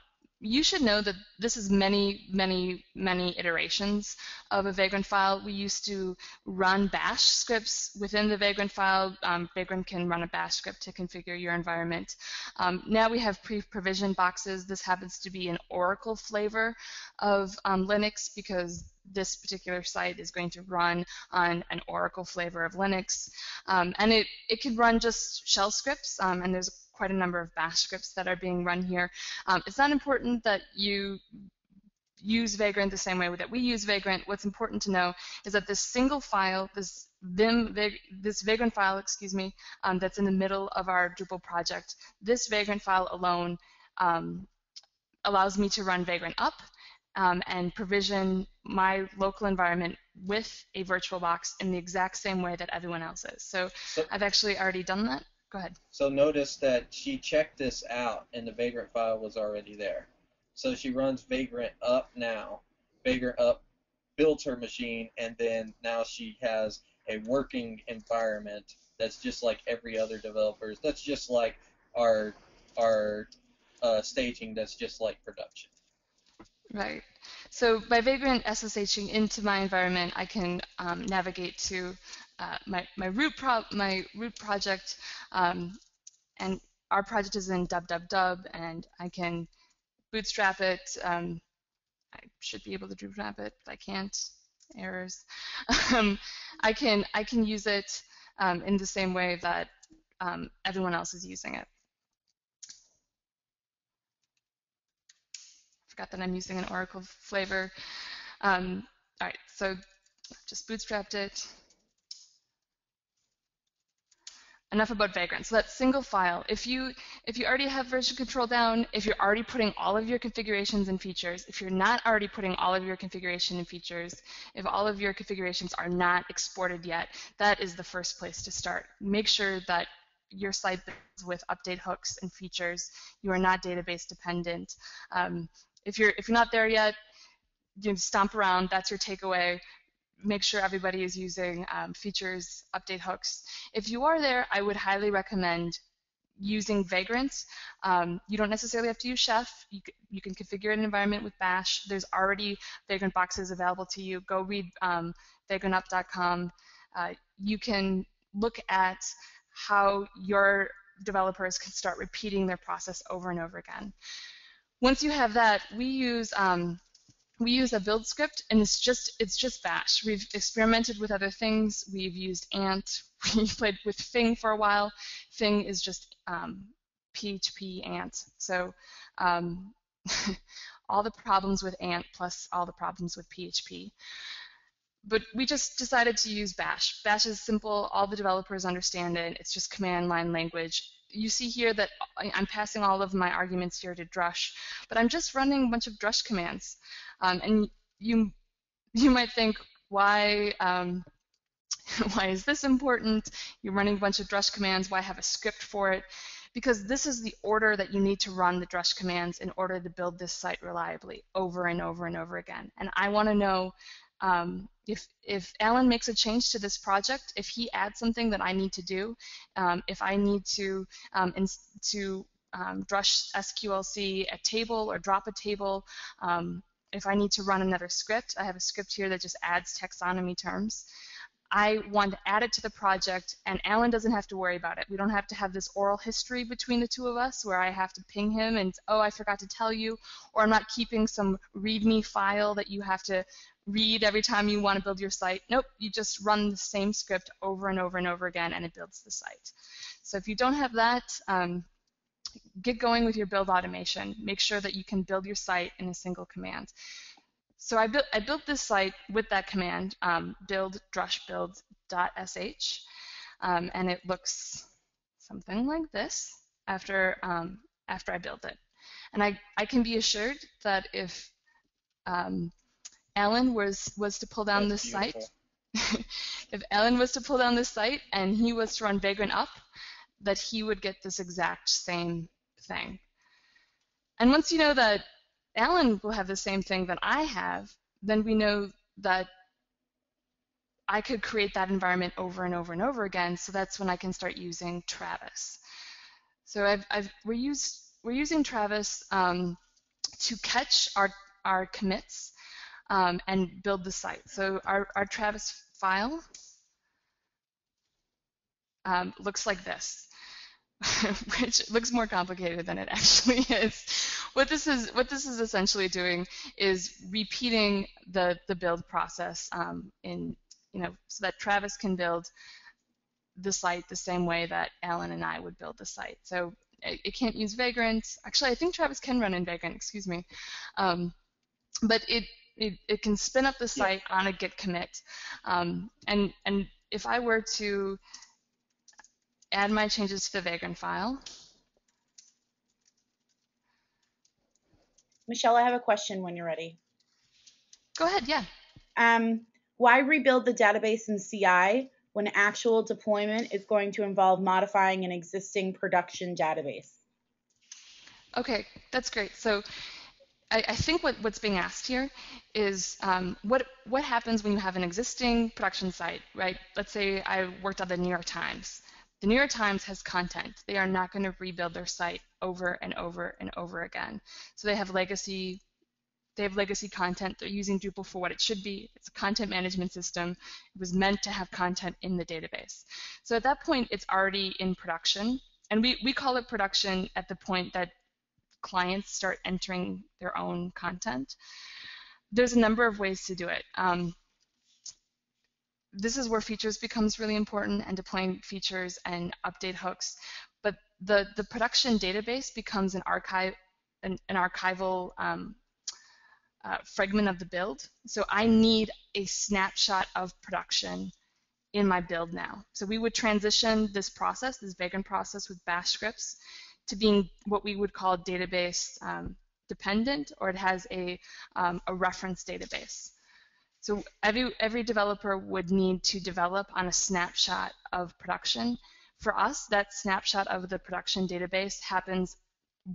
you should know that this is many, many, many iterations of a Vagrant file. We used to run bash scripts within the Vagrant file. Um, Vagrant can run a bash script to configure your environment. Um, now we have pre-provisioned boxes. This happens to be an Oracle flavor of um, Linux because this particular site is going to run on an Oracle flavor of Linux. Um, and it, it can run just shell scripts, um, and there's quite a number of bash scripts that are being run here. Um, it's not important that you use Vagrant the same way that we use Vagrant. What's important to know is that this single file, this Vim, this Vagrant file, excuse me, um, that's in the middle of our Drupal project, this Vagrant file alone um, allows me to run Vagrant up um, and provision my local environment with a virtual box in the exact same way that everyone else is. So, so I've actually already done that. Go ahead. So notice that she checked this out and the Vagrant file was already there. So she runs Vagrant up now. Vagrant up builds her machine and then now she has a working environment that's just like every other developer's. That's just like our our uh, staging that's just like production. Right. So by Vagrant SSHing into my environment, I can um, navigate to uh, my, my, root my root project, um, and our project is in dub dub dub and I can bootstrap it. Um, I should be able to bootstrap it, but I can't. Errors. Um, I can I can use it um, in the same way that um, everyone else is using it. forgot that I'm using an Oracle flavor. All right, so just bootstrapped it. Enough about Vagrant. So that single file. If you if you already have version control down, if you're already putting all of your configurations and features, if you're not already putting all of your configuration and features, if all of your configurations are not exported yet, that is the first place to start. Make sure that your site builds with update hooks and features. You are not database dependent. Um, if you're if you're not there yet, you stomp around. That's your takeaway. Make sure everybody is using um, features, update hooks. If you are there, I would highly recommend using Vagrant. Um, you don't necessarily have to use Chef. You, you, can configure an environment with Bash. There's already Vagrant boxes available to you. Go read um, vagrantup.com. Uh, you can look at how your developers can start repeating their process over and over again. Once you have that, we use um, we use a build script, and it's just it's just Bash. We've experimented with other things. We've used Ant. We played with Phing for a while. Phing is just um, PHP Ant. So um, all the problems with Ant plus all the problems with PHP. But we just decided to use Bash. Bash is simple. All the developers understand it. It's just command line language you see here that I'm passing all of my arguments here to Drush, but I'm just running a bunch of Drush commands. Um, and you, you might think, why, um, why is this important? You're running a bunch of Drush commands. Why have a script for it? Because this is the order that you need to run the Drush commands in order to build this site reliably over and over and over again. And I want to know um, if, if Alan makes a change to this project, if he adds something that I need to do, um, if I need to, um, to um, drush SQLC a table or drop a table, um, if I need to run another script, I have a script here that just adds taxonomy terms. I want to add it to the project, and Alan doesn't have to worry about it. We don't have to have this oral history between the two of us where I have to ping him and, oh, I forgot to tell you, or I'm not keeping some README file that you have to read every time you want to build your site. Nope, you just run the same script over and over and over again, and it builds the site. So if you don't have that, um, get going with your build automation. Make sure that you can build your site in a single command. So I built I built this site with that command um, build drush build.sh, um, and it looks something like this after um, after I built it. And I, I can be assured that if um, Alan was was to pull down That's this beautiful. site, if Alan was to pull down this site and he was to run Vagrant up, that he would get this exact same thing. And once you know that Alan will have the same thing that I have, then we know that I could create that environment over and over and over again. So that's when I can start using Travis. So I've, I've we're, we're using Travis um, to catch our, our commits um, and build the site. So our, our Travis file um, looks like this, which looks more complicated than it actually is. What this is what this is essentially doing is repeating the the build process um, in you know so that Travis can build the site the same way that Alan and I would build the site. So it, it can't use Vagrant. Actually, I think Travis can run in Vagrant. Excuse me, um, but it, it it can spin up the site yeah. on a Git commit, um, and and if I were to add my changes to the Vagrant file. Michelle, I have a question when you're ready. Go ahead, yeah. Um, why rebuild the database in CI when actual deployment is going to involve modifying an existing production database? Okay, that's great. So I, I think what, what's being asked here is um, what what happens when you have an existing production site, right? Let's say I worked on the New York Times. The New York Times has content. They are not going to rebuild their site over and over and over again. So they have legacy they have legacy content. They're using Drupal for what it should be. It's a content management system. It was meant to have content in the database. So at that point, it's already in production. And we, we call it production at the point that clients start entering their own content. There's a number of ways to do it. Um, this is where features becomes really important and deploying features and update hooks. But the, the production database becomes an archive an, an archival um, uh, fragment of the build. So I need a snapshot of production in my build now. So we would transition this process, this Vagrant process with bash scripts, to being what we would call database um, dependent, or it has a, um, a reference database. So every, every developer would need to develop on a snapshot of production. For us, that snapshot of the production database happens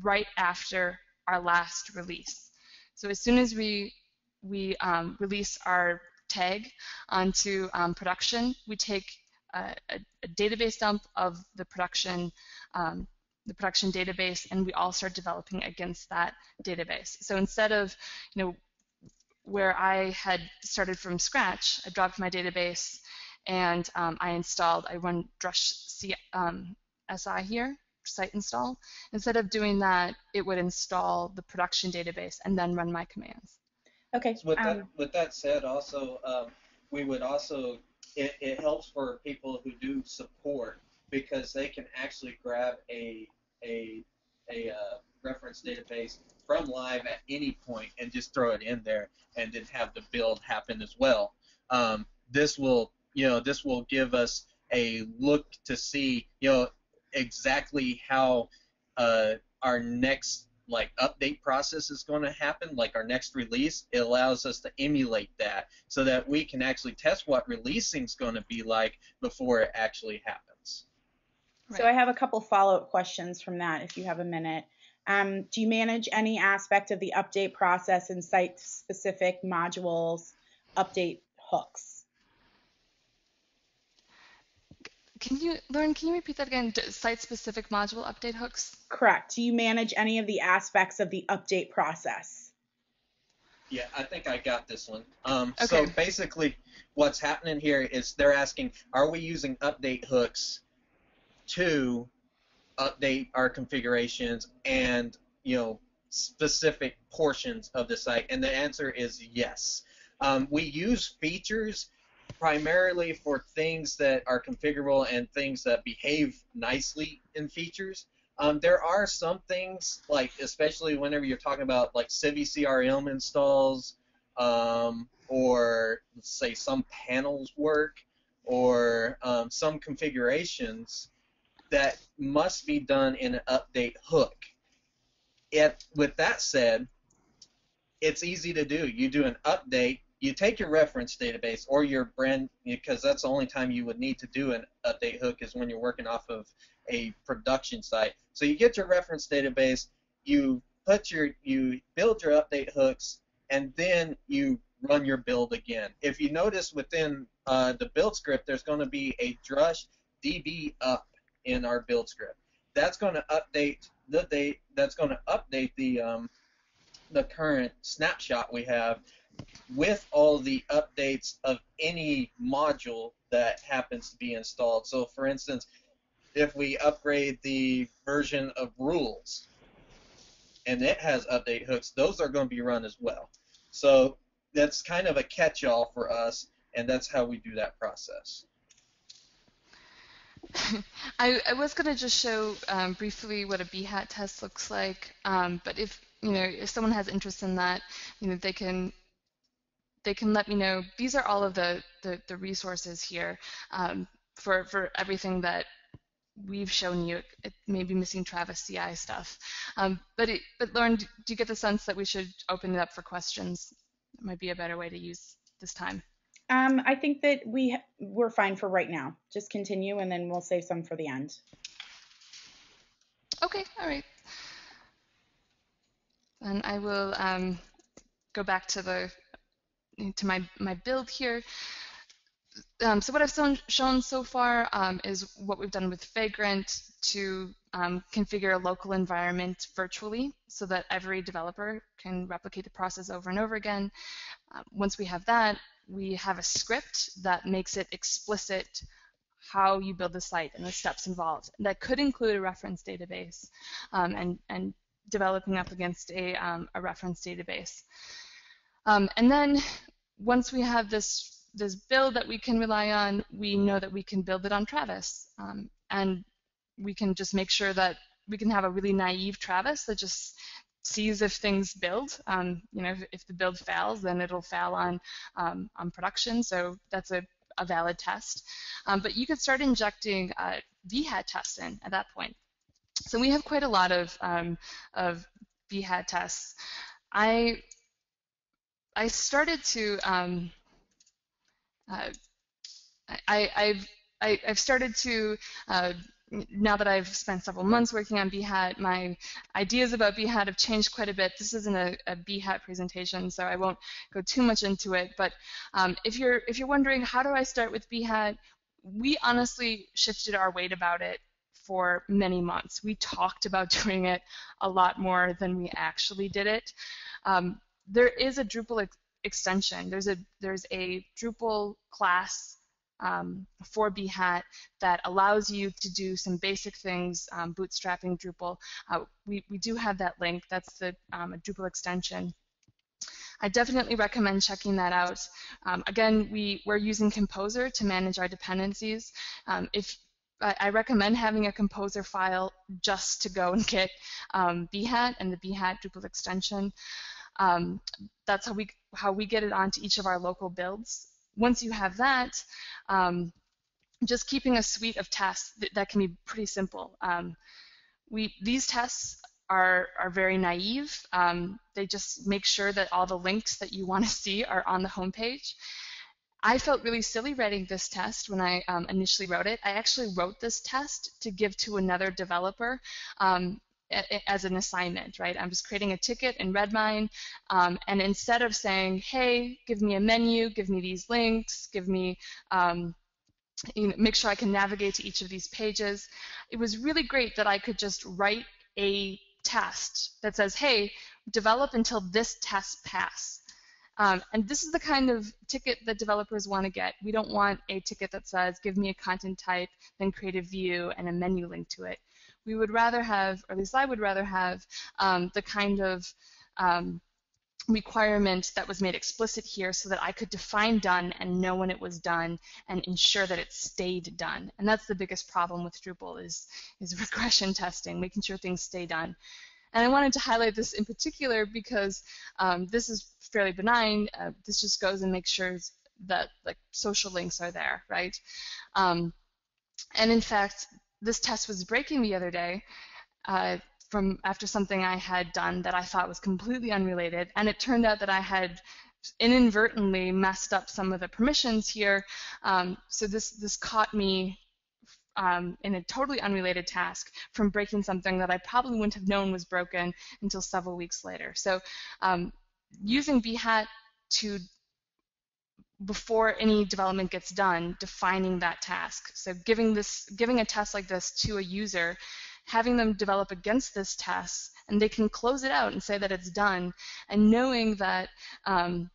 right after our last release. So as soon as we, we um, release our tag onto um, production, we take a, a, database dump of the production um, the production database and we all start developing against that database. So instead of, you know, where I had started from scratch, I dropped my database and um, I installed, I run Drush C, um, SI here, site install. Instead of doing that, it would install the production database and then run my commands. Okay. So with, um, that, with that said, also, um, we would also, it, it helps for people who do support because they can actually grab a a a uh, reference database from live at any point and just throw it in there and then have the build happen as well. Um, this will you know this will give us a look to see you know exactly how uh, our next like update process is going to happen like our next release it allows us to emulate that so that we can actually test what releasing is going to be like before it actually happens so I have a couple follow-up questions from that, if you have a minute. Um, do you manage any aspect of the update process in site-specific modules, update hooks? Can you, Lauren, can you repeat that again? Site-specific module update hooks? Correct. Do you manage any of the aspects of the update process? Yeah, I think I got this one. Um, okay. So basically, what's happening here is they're asking, are we using update hooks to update our configurations and you know specific portions of the site? And the answer is yes. Um, we use features primarily for things that are configurable and things that behave nicely in features. Um, there are some things like, especially whenever you're talking about like CiviCRM installs, um, or say some panels work, or um, some configurations that must be done in an update hook. If, with that said, it's easy to do. You do an update, you take your reference database or your brand, because that's the only time you would need to do an update hook is when you're working off of a production site. So you get your reference database, you put your, you build your update hooks, and then you run your build again. If you notice within uh, the build script, there's going to be a drush db up in our build script. That's going to update the date. That's going to update the um, the current snapshot we have with all the updates of any module that happens to be installed. So, for instance, if we upgrade the version of rules and it has update hooks, those are going to be run as well. So that's kind of a catch-all for us, and that's how we do that process. I, I was going to just show um, briefly what a Behat test looks like, um, but if you know if someone has interest in that, you know they can they can let me know. These are all of the the, the resources here um, for for everything that we've shown you. It may be missing Travis CI stuff, um, but it, but Lauren, do you get the sense that we should open it up for questions? It might be a better way to use this time. Um, I think that we we're fine for right now. Just continue, and then we'll save some for the end. Okay, all right. And I will um, go back to the to my my build here. Um, so what I've shown, shown so far um, is what we've done with Vagrant to um, configure a local environment virtually so that every developer can replicate the process over and over again. Uh, once we have that, we have a script that makes it explicit how you build the site and the steps involved. That could include a reference database um, and, and developing up against a, um, a reference database. Um, and then once we have this this build that we can rely on, we know that we can build it on Travis. Um, and we can just make sure that we can have a really naive Travis that just sees if things build. Um, you know, if, if, the build fails, then it'll fail on um, on production. So that's a, a valid test. Um, but you could start injecting uh, Behat tests in at that point. So we have quite a lot of um, of Behat tests. I I started to um, uh, I, I've I, have i have started to uh, now that I've spent several months working on Behat, my ideas about Behat have changed quite a bit. This isn't a, a Behat presentation, so I won't go too much into it. But um, if you're if you're wondering how do I start with Behat, we honestly shifted our weight about it for many months. We talked about doing it a lot more than we actually did it. Um, there is a Drupal ex extension. There's a there's a Drupal class um, for Behat that allows you to do some basic things, um, bootstrapping Drupal. Uh, we, we do have that link. That's the um, Drupal extension. I definitely recommend checking that out. Um, again, we, we're using Composer to manage our dependencies. Um, if I, I recommend having a Composer file just to go and get um, Behat and the Behat Drupal extension. Um, that's how we how we get it onto each of our local builds once you have that, um, just keeping a suite of tests that, that can be pretty simple. Um, we these tests are are very naive. Um, they just make sure that all the links that you want to see are on the homepage. I felt really silly writing this test when I um, initially wrote it. I actually wrote this test to give to another developer um, as an assignment, right? I'm just creating a ticket in Redmine, um, and instead of saying, hey, give me a menu, give me these links, give me, um, you know, make sure I can navigate to each of these pages, it was really great that I could just write a test that says, hey, develop until this test pass. Um, and this is the kind of ticket that developers want to get. We don't want a ticket that says, give me a content type, then create a view and a menu link to it we would rather have, or at least I would rather have, um, the kind of um, requirement that was made explicit here so that I could define done and know when it was done and ensure that it stayed done. And that's the biggest problem with Drupal is, is regression testing, making sure things stay done. And I wanted to highlight this in particular because um, this is fairly benign. Uh, this just goes and makes sure that like social links are there, right? Um, and in fact, this test was breaking the other day. Uh, from after something I had done that I thought was completely unrelated, and it turned out that I had inadvertently messed up some of the permissions here. Um, so this this caught me um, in a totally unrelated task from breaking something that I probably wouldn't have known was broken until several weeks later. So um, using Behat to before any development gets done, defining that task. So giving this, giving a test like this to a user having them develop against this test, and they can close it out and say that it's done, and knowing that um,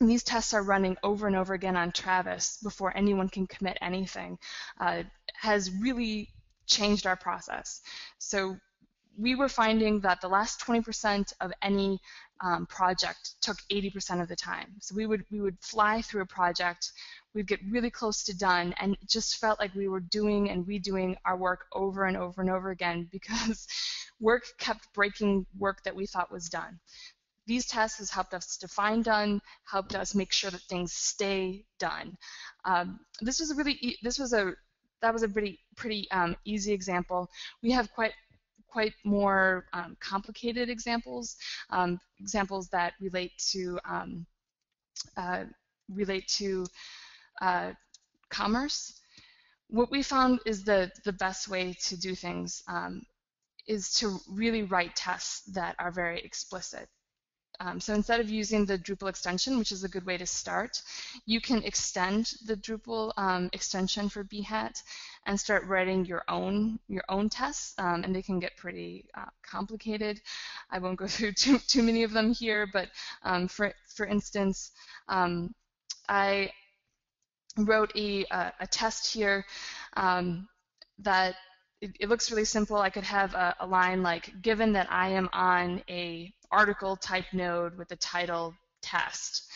these tests are running over and over again on Travis before anyone can commit anything uh, has really changed our process. So we were finding that the last 20% of any um, project took 80% of the time. So we would we would fly through a project, we'd get really close to done, and it just felt like we were doing and redoing our work over and over and over again because work kept breaking work that we thought was done. These tests has helped us define done, helped us make sure that things stay done. Um, this was a really this was a that was a pretty pretty um, easy example. We have quite quite more um, complicated examples, um, examples that relate to um, uh, relate to uh, commerce. What we found is the the best way to do things um, is to really write tests that are very explicit. Um, so instead of using the Drupal extension, which is a good way to start, you can extend the Drupal um, extension for Behat and start writing your own your own tests, um, and they can get pretty uh, complicated. I won't go through too too many of them here, but um, for for instance, um, I wrote a a test here um, that it, it, looks really simple. I could have a, a, line like, given that I am on a article type node with the title test.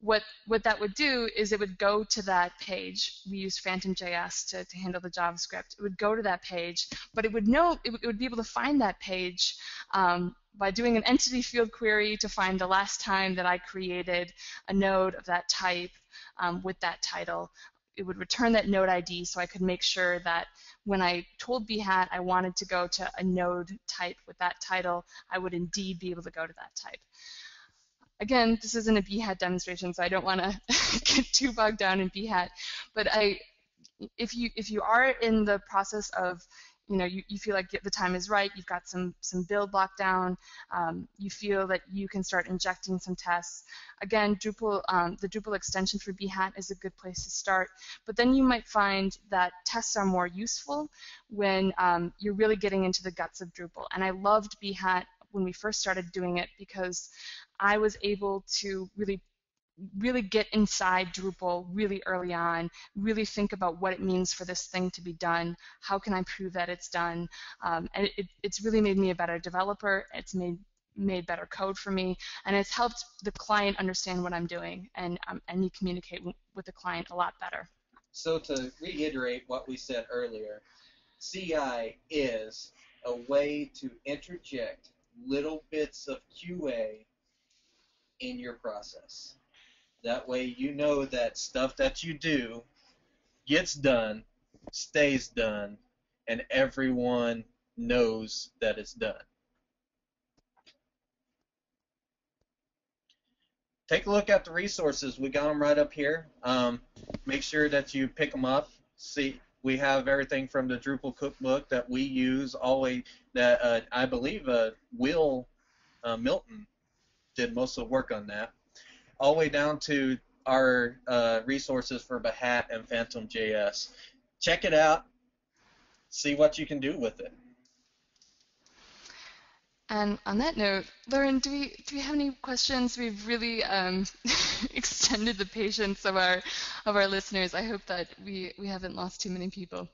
What, what that would do is it would go to that page. We use Phantom.js to, to handle the JavaScript. It would go to that page, but it would know it it would be able to find that page um, by doing an entity field query to find the last time that I created a node of that type um, with that title. It would return that node ID so I could make sure that when I told Behat I wanted to go to a node type with that title, I would indeed be able to go to that type. Again, this isn't a Behat demonstration, so I don't want to get too bogged down in Behat, but I, if you if you are in the process of you know, you, you feel like the time is right, you've got some, some build lockdown, um, you feel that you can start injecting some tests. Again, Drupal, um, the Drupal extension for Behat is a good place to start, but then you might find that tests are more useful when um, you're really getting into the guts of Drupal. And I loved Behat when we first started doing it because I was able to really really get inside Drupal really early on, really think about what it means for this thing to be done, how can I prove that it's done, um, and it, it's really made me a better developer, it's made made better code for me, and it's helped the client understand what I'm doing and, um, and me communicate with the client a lot better. So to reiterate what we said earlier, CI is a way to interject little bits of QA in your process. That way you know that stuff that you do gets done, stays done, and everyone knows that it's done. Take a look at the resources. We got them right up here. Um, make sure that you pick them up. See, we have everything from the Drupal cookbook that we use, the that uh, I believe uh, Will uh, Milton did most of the work on that all the way down to our uh, resources for Behat and Phantom.js. Check it out. See what you can do with it. And on that note, Lauren, do we do we have any questions? We've really um, extended the patience of our of our listeners. I hope that we we haven't lost too many people.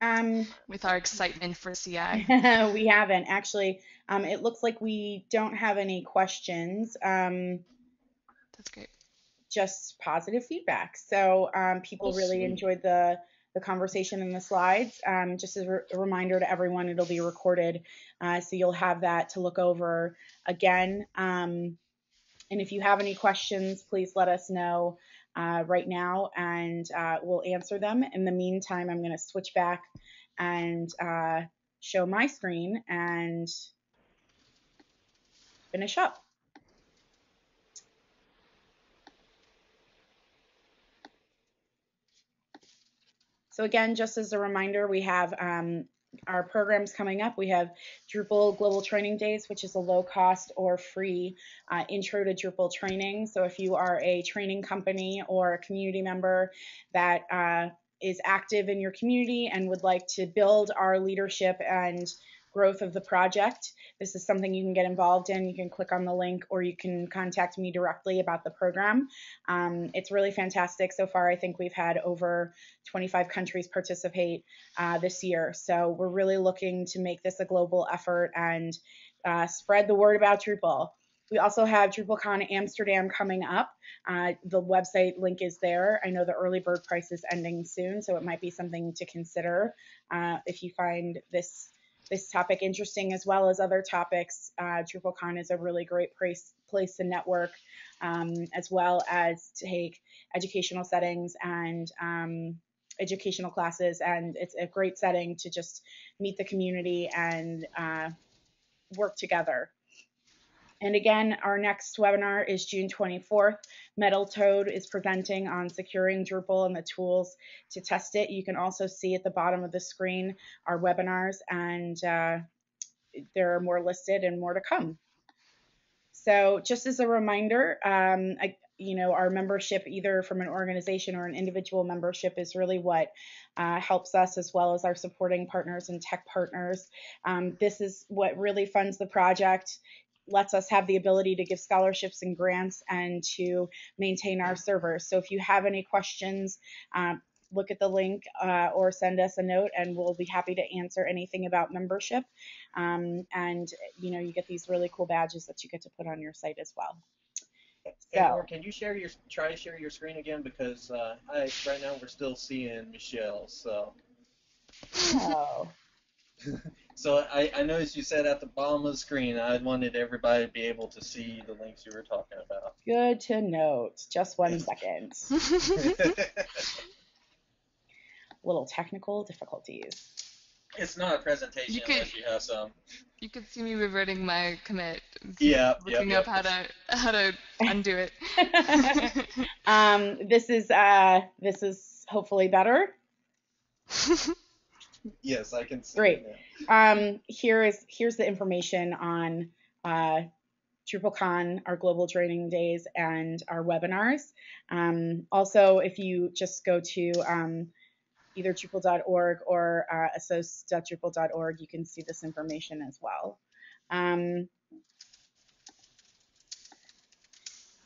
Um, with our excitement for CI. we haven't actually. Um, it looks like we don't have any questions. Um, That's great. just positive feedback. So um, people Oh, really sweet. enjoyed the the conversation and the slides. Um, just as a re- a reminder to everyone, it'll be recorded, uh, so you'll have that to look over again. Um, and if you have any questions, please let us know uh, right now, and uh, we'll answer them. In the meantime, I'm going to switch back and uh, show my screen and finish up. So again, just as a reminder, we have um, our programs coming up. We have Drupal Global Training Days, which is a low cost or free uh, intro to Drupal training. So if you are a training company or a community member that uh, is active in your community and would like to build our leadership and growth of the project, this is something you can get involved in. You can click on the link or you can contact me directly about the program. Um, it's really fantastic. So far, I think we've had over 25 countries participate uh, this year. So we're really looking to make this a global effort and uh, spread the word about Drupal. We also have DrupalCon Amsterdam coming up. Uh, the website link is there. I know the early bird price is ending soon, so it might be something to consider uh, if you find this this topic interesting as well as other topics. Uh, DrupalCon is a really great place place to network, um, as well as take educational settings and um, educational classes, and it's a great setting to just meet the community and uh, work together. And again, our next webinar is June 24th. Metal Toad is presenting on securing Drupal and the tools to test it. You can also see at the bottom of the screen our webinars, and uh, there are more listed and more to come. So just as a reminder, um, I, you know, our membership, either from an organization or an individual membership, is really what uh, helps us, as well as our supporting partners and tech partners. Um, this is what really funds the project, lets us have the ability to give scholarships and grants, and to maintain our servers. So if you have any questions, um, look at the link uh, or send us a note, and we'll be happy to answer anything about membership. Um, and you know, you get these really cool badges that you get to put on your site as well. So- or can you share your try to share your screen again because uh, I right now we're still seeing Michelle. So Oh. so I, I noticed you said at the bottom of the screen. I wanted everybody to be able to see the links you were talking about. Good to note. Just one second. Little technical difficulties. it's not a presentation You could- unless you have some. you could see me reverting my commit, Yeah, yep, looking yep. up how to how to undo it. um, this is uh, this is hopefully better. Yes, I can see. Great. Um, here is here's the information on uh, DrupalCon, our global training days, and our webinars. Um, also, if you just go to um, either Drupal.org or uh, assoc.drupal.org, you can see this information as well. Um,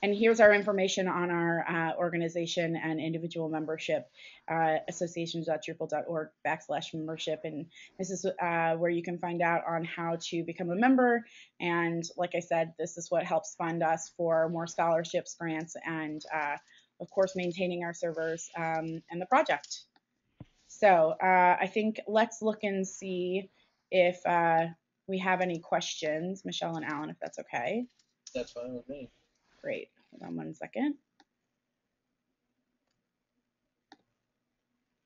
and here's our information on our uh, organization and individual membership, uh, associations.drupal.org backslash membership. And this is uh, where you can find out on how to become a member. And like I said, this is what helps fund us for more scholarships, grants, and uh, of course, maintaining our servers um, and the project. So uh, I think let's look and see if uh, we have any questions, Michelle and Alan, if that's okay. That's fine with me. Great. Hold on one second.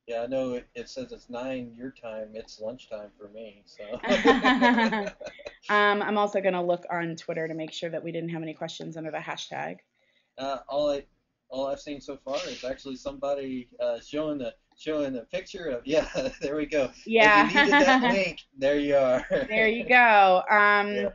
Yeah, I know it, it says it's nine your time. It's lunchtime for me. So. Um, I'm also going to look on Twitter to make sure that we didn't have any questions under the hashtag. Uh, all I all I've seen so far is actually somebody uh, showing the showing the picture of yeah. There we go. Yeah. If you needed that link, there you are. there you go. Um, Yeah.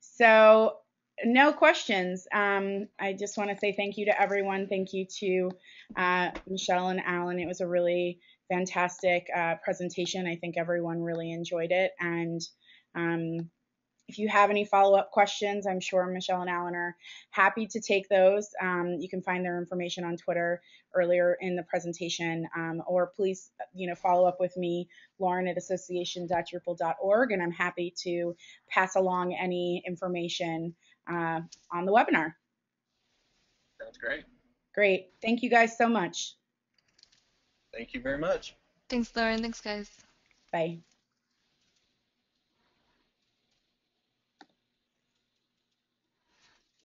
So, no questions. Um, I just want to say thank you to everyone. Thank you to uh, Michelle and Alan. It was a really fantastic uh, presentation. I think everyone really enjoyed it. And um, if you have any follow-up questions, I'm sure Michelle and Alan are happy to take those. Um, you can find their information on Twitter earlier in the presentation, um, or please, you know, follow up with me, Lauren at association.drupal.org, and I'm happy to pass along any information uh, on the webinar. Sounds great. Great. Thank you guys so much. Thank you very much. Thanks, Lauren. Thanks, guys. Bye.